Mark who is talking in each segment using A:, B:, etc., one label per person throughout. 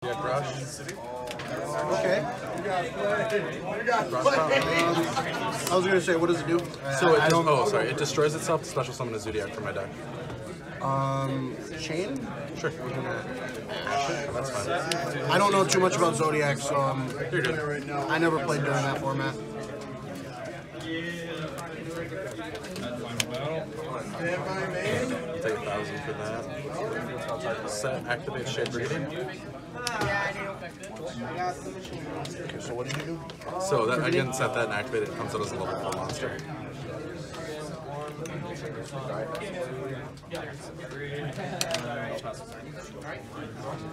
A: Yeah, Crush.
B: Okay. I was gonna say, what does it do?
A: So it
B: I don't.
A: know. sorry. It destroys itself to special summon a Zodiac from my deck.
B: Um, chain.
A: Sure. That's fine.
B: I don't know too much about Zodiac, so um,
A: You're good.
B: I never played during that format.
A: I'll take a thousand for that. Set, activate Shade Brigandine.
B: Okay, so what did you do?
A: So that I can set that and activate it. It comes out as a level 4 monster.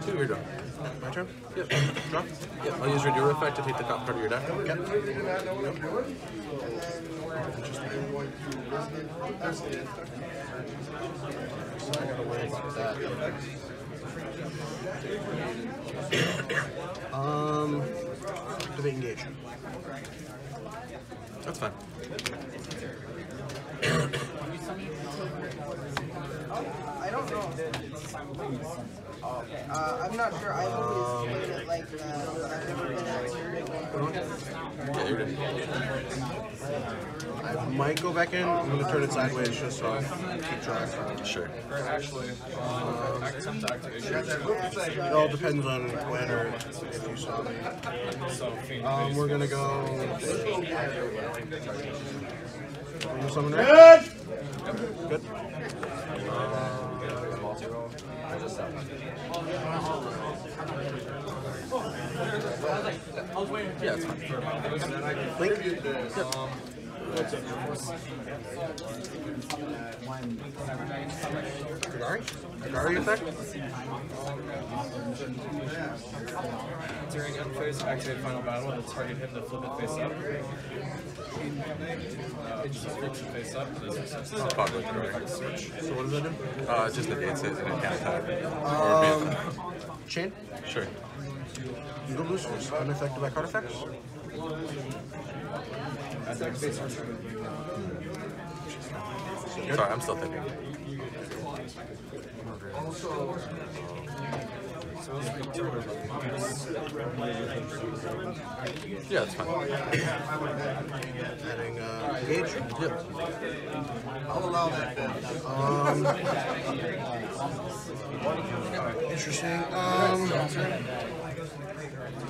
A: Two, you're done.
B: My turn.
A: Yep. Draw. Yep. I'll use your Dura effect to take the top part of your deck.
B: I gotta worry about that.
A: That's fine.
C: I don't know. Uh, I'm not sure. I've always played it like uh, I've never been at
A: Yeah, you're good.
B: I might go back in. I'm gonna turn it sideways just so I keep track.
A: Sure.
B: It all depends on when or if you saw me. Um, we're gonna go. You summon right? Good.
A: Yeah, it's fine.
B: Blink. Kagari? Kagari effect?
D: During end phase, activate final battle and target hit the flip it face up. Uh, just flips it face up. This
A: This Kagari.
D: switch.
A: So what does that do? Uh, just negates it and it can't attack.
B: Um, chain?
A: Sure.
B: Eagle boosters. Unaffected by card effects?
A: Sorry, I'm still thinking. Yeah, it's fine.
B: Adding uh, engage?
A: Yep.
B: I'll allow that. Um, interesting. Um,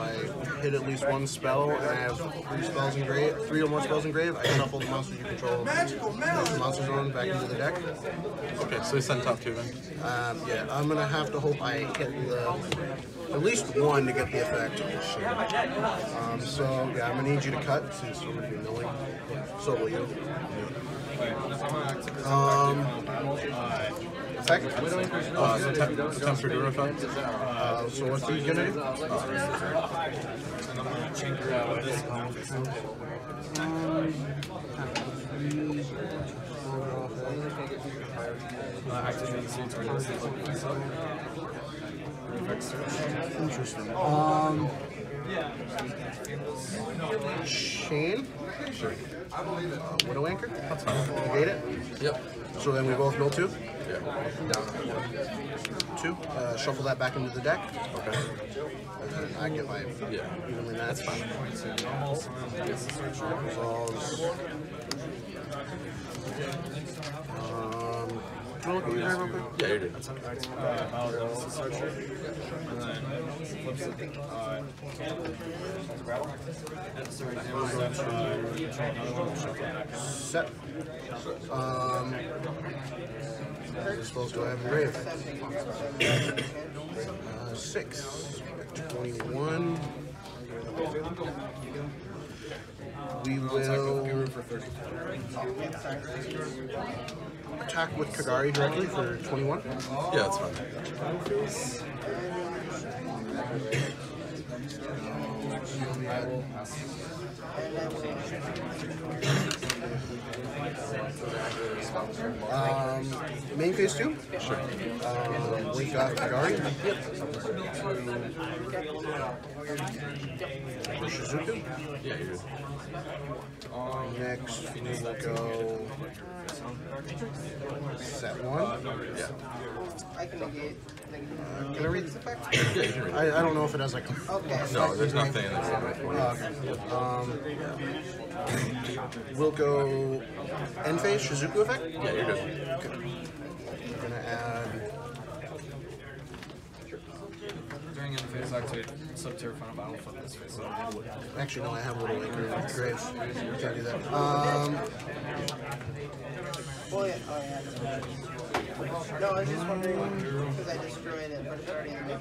B: if I hit at least one spell and I have three spells in grave, three or more spells in grave, I shuffle the monsters you control, Magical the monster zone back into the deck.
A: Okay, so we send top two then.
B: Um, yeah, I'm gonna have to hope I hit the at least one to get the effect. Um, so yeah, I'm gonna need you to cut since you're gonna be milling. So will you. Um, effect.
A: Uh, so effect.
B: Uh, so what's he gonna do?
D: Uh, activate the same target. Flip it face up.
B: Interesting. Um, Shane?
A: Sure.
B: Uh, Widow Anchor?
A: That's fine.
B: Negate it?
A: Yep.
B: So then we both mill two?
A: Yeah.
B: Two. Uh, shuffle that back into the deck.
A: Okay.
B: And then I get my
A: Yeah.
B: evenly matched.
A: That's fine.
B: Resolves. Do you want to look at your real quick?
A: Yeah, you're good.
D: Uh, Battle Genesis Archer. And then flips it. Uh, and so right now, control another one, shuffle it back.
B: Set. Um, what spells do I have in grave? Uh, six. 21. We will attack with Kagari directly for 21.
A: Yeah, that's fine.
D: I will pass.
C: And I will.
B: Um, main phase two. Sure. Um, we got the guardian. Shizuku.
A: Yeah, you're good.
D: Um,
B: Next, we will go set one.
A: Yeah.
C: I can negate. Like,
B: Can I read
C: this effect?
A: Yeah, you can read it.
B: I, I don't know if it has like a.
C: Okay.
A: No, there's nothing in there.
B: Oh, okay. Um, we'll go end phase Shizuku effect.
A: Yeah, you're good. Okay.
B: We're gonna add.
D: during end phase, activate Subterror final battle, flip this face up.
B: Actually, no, I have a little anchor in Graves. Can't do that. Um,
C: Oh yeah. Oh yeah. No, I was just wondering because I destroyed it, but it's already in the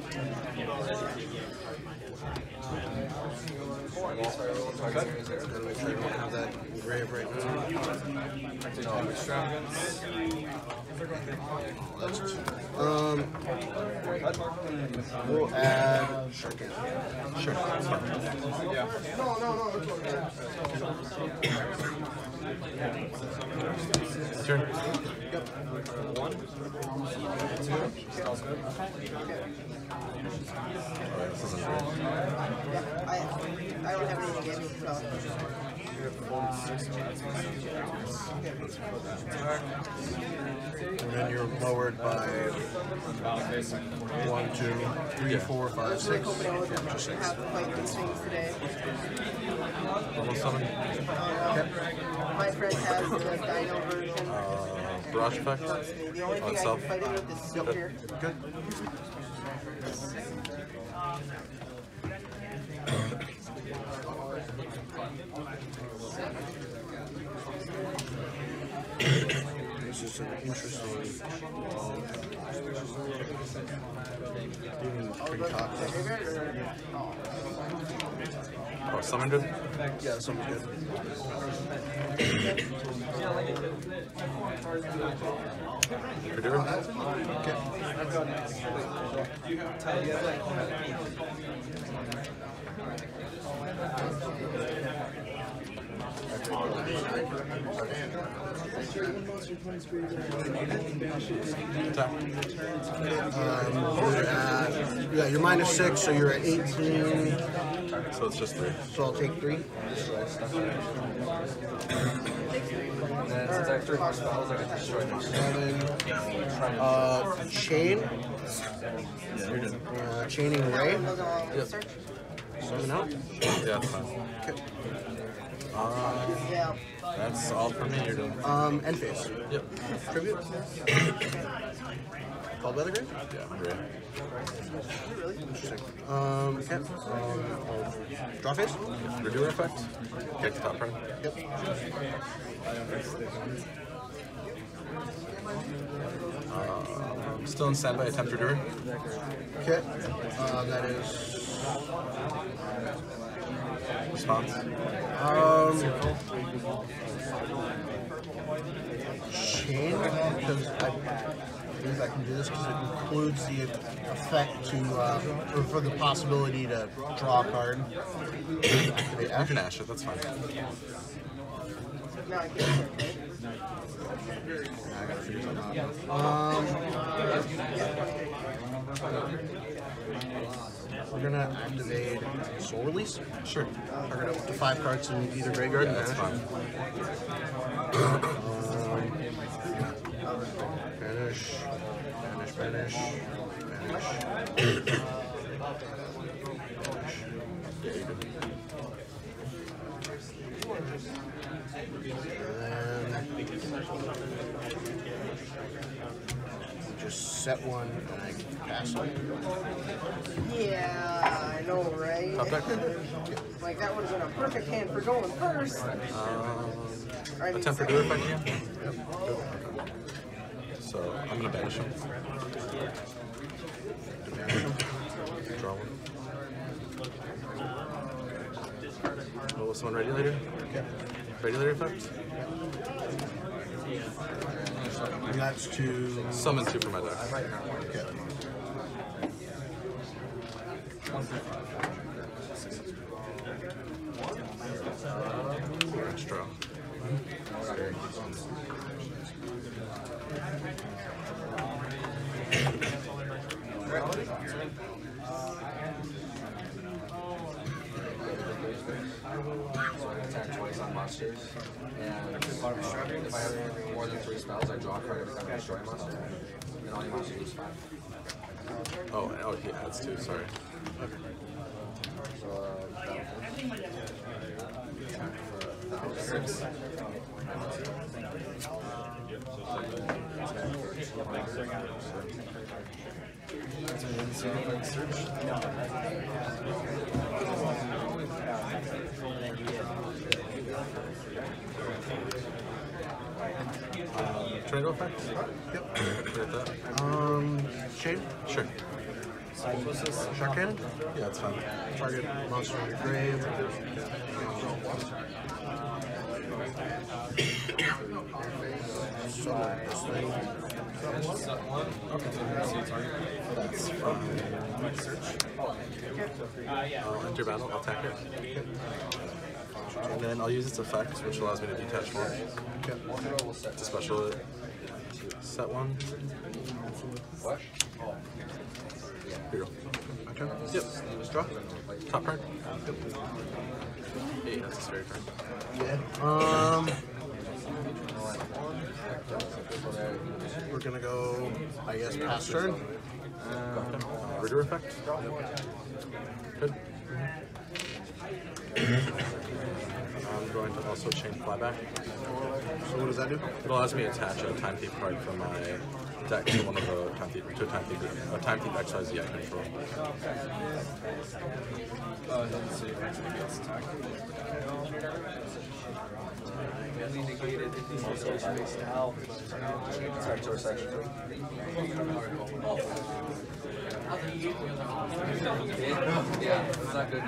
B: gotta make sure I don't have that in grave right now.
D: Activate extravagance.
B: That's two. Um, we'll add.
A: Sure.
D: Yeah.
C: No, no, no. It's okay.
A: Turn.
D: One. Two.
C: I, I don't have anything in me, so.
D: Attack.
B: And then you're lowered by
D: Battle phase, second.
B: one, two, three, four, five, six.
C: Hoping I wasn't have to fight these things today.
A: Almost summon.
C: My friend has the dino version.
A: Uh, barrage effect.
C: The only thing I can
A: itself.
C: fight it with is Silver.
B: Good. This is interesting. Even concocted.
A: Oh, good.
B: Yeah, something's good.
A: Doing Attack.
B: Um, you're at, yeah, you're minus six, so you're at 18.
A: So it's just three.
B: So I'll take three. Seven. Uh, chain.
A: Yeah, you're good.
B: Uh, chaining ray.
C: Goes along with search.
B: Seven out.
A: Yeah, that's fine.
B: Okay.
C: Yeah.
A: That's all for me. You're doing.
B: Um, end phase.
A: Yep.
B: Tribute. Called by the grave.
A: Yeah, great.
B: Interesting. Um, okay. Um, I'll draw phase.
A: Redoer effect. Kick the top card.
B: Yep.
A: Um, still in standby. Attempt redoer.
B: Okay. Uh, that is.
A: Response.
B: Um, chain because I believe I can do this because it includes the effect to uh, or for the possibility to draw a card. Activate
A: You can ash it. That's fine.
C: No, I can't.
B: I gotta figure something out. Um, we're gonna activate Soul Release.
A: Sure.
B: We're gonna put five cards in either graveyard.
A: Yeah, that's fine.
B: Banish, banish, banish, banish
A: you're good.
B: And then just set one and I can pass it.
C: Yeah, I know, right? Like that would have been a perfect hand for going first.
A: Um,
C: I mean,
A: attempt redoer effect again. So I'm gonna banish him. Draw one. What was one regulator? Regulator effect?
B: And that's to...
A: Summon two for my deck.
B: Okay.
E: Um, extra. Mm -hmm. Monsters. And if I have more than three spells, I draw a card every time I destroy a monster. And all your monsters lose five.
A: Oh, oh, he adds two. Sorry.
E: So, uh, six.
A: Triangle effect. Yep.
B: Um, Shane?
A: Sure.
B: Shark cannon?
A: Yeah, that's fine.
B: Target monster in your grave. Summon this thing.
A: That's fine. I'll enter battle. I'll attack it. And then I'll use its effect, which allows me to detach one. It's a special set one.
E: What?
A: Here you go.
B: My turn?
A: Yep.
B: Draw?
A: Top card. Eight necessary turn.
B: Yeah. Um, we're gonna go, I guess, pass turn.
A: Rigor effect. Good. I'm going to also chain flyback.
B: So what does that do?
A: It allows me to attach a time thief card from my deck to one of the time thief to a time thief a time thief XYZ I control.
D: Uh, doesn't say activate attack.
E: To section three. Yeah, it's not good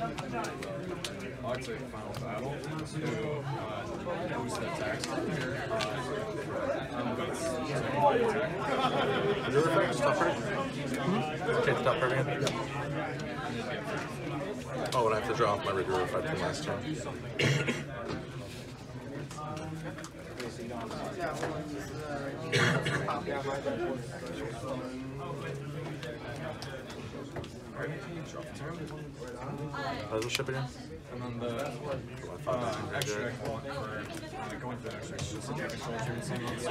D: say final battle to uh, boost the attack. I'm going to
A: Rigor effect. Top card. Change the top card again. Oh, and I have to draw off my rigor effect from last turn.
C: Yeah, well, this is, uh.
A: How's the ship again?
D: And then the uh, extract block for uh, going for the extract is just attack control turn same monster.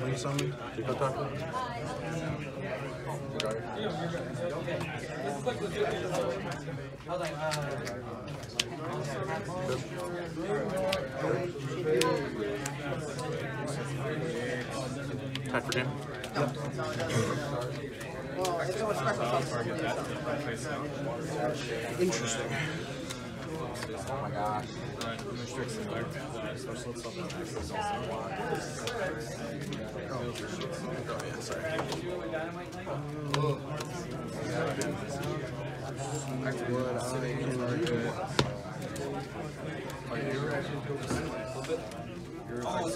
B: When you summon?
A: Keep on top. Time for game.
C: Well, it's for much.
B: Interesting.
E: Oh my gosh.
A: Oh yeah, sorry.
B: What I can do.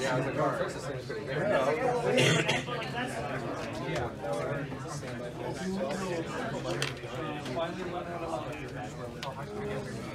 E: Yeah, I was like, oh, first this thing's pretty good.
D: One red. Turn. Yep.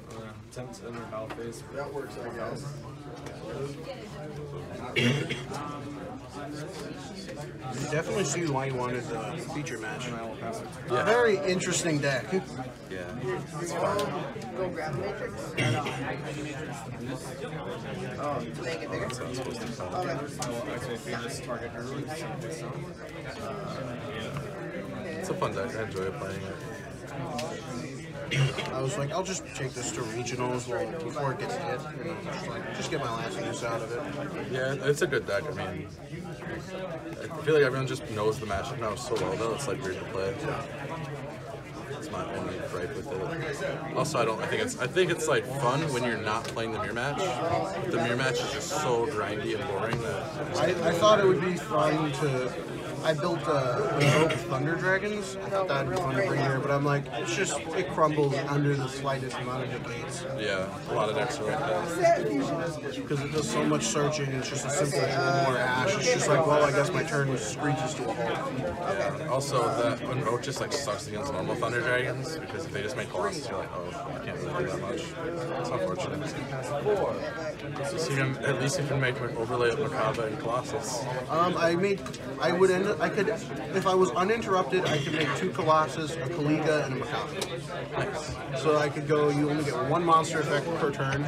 D: Attempt to enter battle phase. That works, I guess.
B: you definitely see why you wanted the feature match.
D: And I will pass it.
B: A very interesting deck.
A: Yeah.
C: Go grab Matrix. Oh, to make it bigger?
A: That's what I'm supposed to call it.
C: Okay.
D: I will activate Phoenix, target her with something sound.
A: It's a fun deck. I enjoy playing it.
B: Oh, I was like, I'll just take this to regionals well, before it gets hit. You know, just, like, just get my last use out of it.
A: Yeah, it's a good deck. I mean, I feel like everyone just knows the matchup now so well, though. It's like weird to play. It's my only gripe with it. Also, I don't. I think it's. I think it's like fun when you're not playing the mirror match. The mirror match is just so grindy and boring that.
B: I, I thought it would be fun to. I built uh, Invoke Thunder Dragons. I thought that'd be fun to bring here, but I'm like, it's just it crumbles under the slightest amount of negates
A: Yeah, a lot of decks are like that.
B: because it does so much searching. It's just a simple draw or ash. It's just like, well, I guess my turn screeches to a halt.
A: Yeah. Also, that Unvoke just like sucks against normal Thunder Dragons because if they just make Colossus, you're like, oh, I can't really do that much. It's unfortunate. So you can, at least you can make an overlay of Makaba and Colossus.
B: Um, I made, I would end, I could, if I was uninterrupted, I could make two Colossus, a Kaliga, and a Macabre. So I could go. You only get one monster effect per turn.